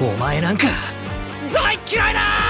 お前なんか。大嫌いだ